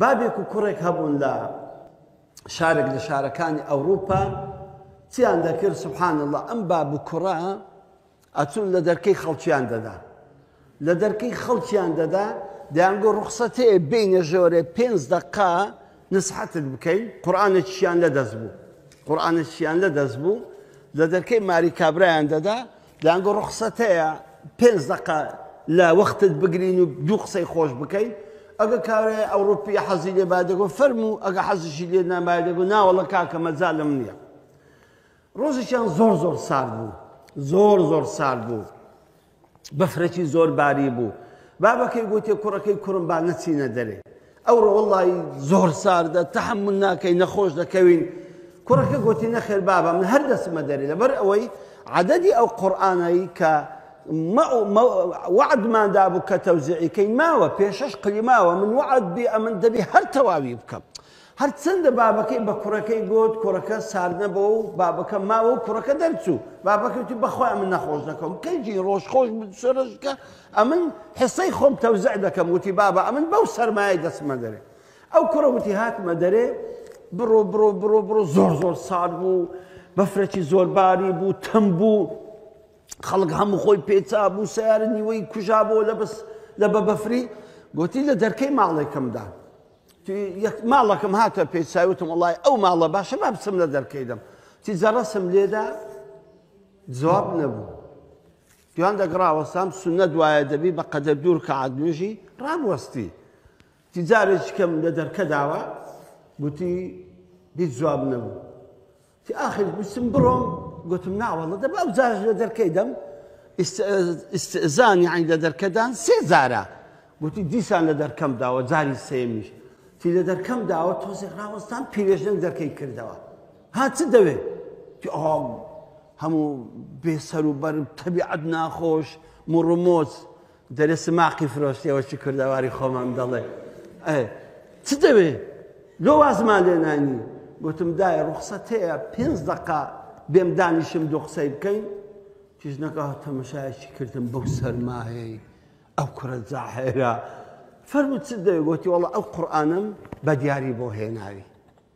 بابێک و کوڕێک هەبوون لە شارێک لە شارەکانی ئەوروپا چیان دەکرد سبحان الله ئەم باب و کوڕە ئەچون لە دەرکەی خەڵکیان دەدا لە دەرکەی خەڵکیان دەدا دەیانگۆ ڕوخسەتێ بینە ژۆرێ پێنج دقا نسحەتت بکەین قورآانێکیان لە دەست بوو قورآانێکیان لە دەست بوو لە دەرکەی ماری کابرایان دەدا دەیانگۆ ڕوخسەت هەیە پێنج دەقە لە وەختت بگرین و دوو قسەی خۆش بکەین ئەگە کارێ ئەوروپی حەزی لێ با دەگۆ فەرم و ئەگە حەزیشی لێ نامای دەگو ناوەڵە کاکە مەجالم نییە ڕۆژێکیان زۆر زۆر سار بوو زۆر زۆر سار بوو بەفرەکی زۆر باری بوو بابەکەی گوتێ کوڕەکەی کوڕم با نەچینە دەرێ ئەوڕۆ وەڵڵایی زۆر ساردە تەحەمول ناکەین نەخۆش دەکەوین کوڕەکە گۆتی نەخێر بابە من هەر دەسمە دەرێ لەبەر ئەوەی عەدەدی ئەو قورئانەی کە وعدمان دابوو کە تەوزیعی کەین ماوە پێشەش قلیماوە من وعد بێ ئەمن دەبێ هەر تەواوی بکەم هەرچەندە بابەکەی بە کوڕەکەی گوت کوڕەکە ساردنەبە و بابەکە ماوە و کوڕەکە دەرچوو بابەکەتی بەخوای من نەخۆش دەکەم کەجی ڕۆژ خۆش سەرشکە ئەمن حسەی خۆم تەوزع دەکەم وتی بابە ئەمن بەو سەرمایە دەچمە دەرێ ئەو کوڕە وتی هاتمە دەرێ بڕۆ بڕۆ بڕۆ بڕۆ زۆر زۆر سار بوو بەفرەکی زۆرباری بوو تەم بوو خەڵک هەموو خۆی پێچا بوو سیارە نیوەی کوژا بۆ لە بەس لە بە بەفری گوتی لە دەرکەی ماڵێکمدا ماڵەکەم هاتە پێچوتم وڵی ئەو ماڵە باشە با بچم لە دەرکەی دەم تی زەڕەسم لێدا جواب نەبوو دوان دەگ ڕاوەستام سنە دوایە دەبی بە قەدەر دوو رکەعات نوێژی ڕابوەستی تی جارێکی کەم لە دەرکە داوە گوتی هیچ جواب نەبوو تی ئاخر گوتم بڕۆم گوتم ناوەڵە دەبا ئەو جارش لە دەرکەی دەم ئیسئزانی عین لە دەرکەدان سێ جارە گوتی دیسان لە دەرکەم داوە جاری سێمیش تی لە دەرکەم داوە تۆزێک ڕاوەستان پیرێژنم دەرکەی کردەوە ها چ دەوێت تی ئەوام هەموو بێ سەر و بەر تەبیعەت ناخۆش مڕ و مۆچ دەرێ سماقی فرۆشتەوە چی کوردەواری خۆمان دەڵێ ئەێ چ دەوێ لۆ وازمان لێ نانی گوتم دایە ڕوخسەت هەیە پێنج دەقا بێم دانیشم دوو قسەی بکەین کیژنەکە تەمەشایکی کردم بەو سەرماهەیە ئەو کوڕە زاحێرە فەرمو چ دەوێ گوتی وەڵە ئەو قورآانم بە دیاری بۆ هێناوی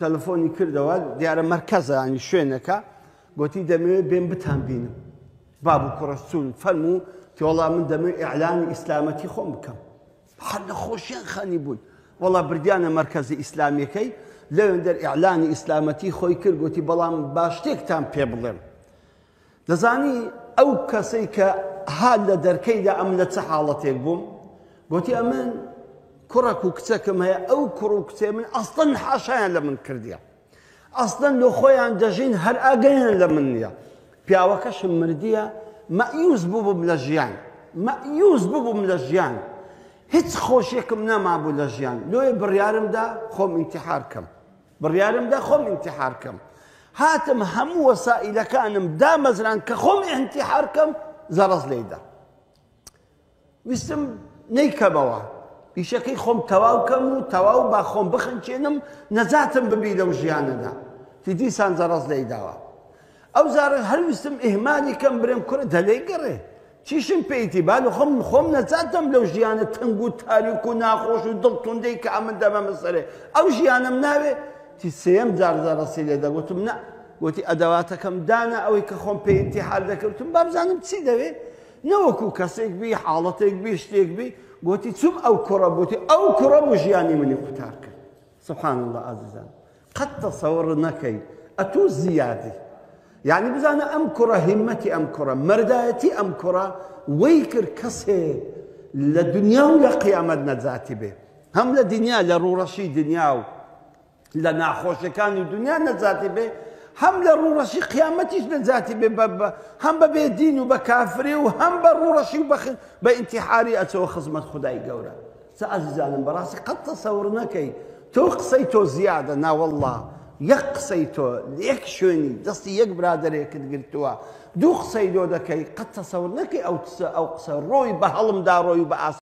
تەلەفۆنی کردەوە دیارە مەرکەزە ینی شوێنەکە گوتی دەمەوێت بێن بتان بینم باب و کوڕەش چوون فەرموو تۆڵا من دەمەوێت ئیعلانی ئیسلامەتی خۆم بکەم هەر لە خۆشیان خانی بوون وەڵا بردیانە مەرکەزی ئیسلامیەکەی لەوێن دەر ئیعلانی ئیسلامەتی خۆی کرد گوتی بەڵام باشتێکتان پێ بڵێم دەزانی ئەو کەسەی کە ها لە دەرکەیدا ئەم لە چە حاڵەتێک بووم گوتی ئەمن کوڕەک و کچەکەم هەیە ئەو کوڕ و کچێ من ئەستن حاشایان لە من کردیە ئەستن لۆ خۆیان دەژین هەر ئاگەیان لە من نیە پیاوەکەشم مردیە مەیوز بووم لە ژیان مەیوز ببووم لە ژیان هیچ خۆشیێکم نەمابوو لە ژیان لۆی بڕیارمدا خۆم ئینتحار کەم بڕیارم دا خۆم ئینتیحار کەم هاتم هەموو وەسائیلەکانم دامەزران کە خۆم ئینتیحار کەم زەڕەز لێیدا ویستم نەیکەمەوە ئیشەکەی خۆم تەواو کەم و تەواو با خۆم بخنچێنم نەجاتم ببی لەو ژیانەدا تیدیسان زەڕەز لێی داوە ئەو زارە هەرویستم ئیهمانی کەم برێم کورە دەلێ گەڕێ چیشم پێیتی با نخۆم خۆم نەجاتم لەو ژیانە تەنگ و تاریک و ناخۆش و دڵ توندەی کە ئەمن دەمەمە سەرێ ئەو ژیانەم ناوێ تی سێم جار زەڕەسی لێ دەگوتم نە وتی ئەدەواتەکەم دانا ئەوەی کە خۆم پێی انتحار دەکردم بابزانم چی دەوێ نەوەکو کەسێک بی حاڵەتێک بی شتێک بی گوتی چوم ئەو کوڕە بوتی ئەو کوڕە بوو ژیانی منی قوتار کرد سبحان الله ئازیزان قەت تەسەوڕ نەکەی ئەتو زیادی یانی بزانە ئەم کوڕە هیمەتی ئەم کوڕە مەردایەتی ئەم کوڕە وەی کرد کەسێ لە دنیا و لە قیامەت نەجاتی بێ هەم لە دنیا لە ڕوڕەشی دنیا و لە ناخۆشەکانی دنیا نەجاتی بێ هەم لە ڕوڕەشی قیامەتیش نەجاتی بێ هەم بە بێ دین و بە کافرێ و هەم بە ڕوڕەشی و بە ئینتیحاری ئەچەوە خزمەت خدای گەورە چ ئەزیزانم بەڕاستی قەت تەسەور نەکەی تۆ قسەی تۆ زیادە ناوەڵڵا یەک قسەی تۆ لەیەک شوێنی دەستی یەک برادەرێکت گرتووە دوو قسەی لۆ دەکەی قەت تەسەور نەکەی ئەو قسە ئەو قسە ڕۆی بە هەڵمدا ڕۆی و بە ئاسماندا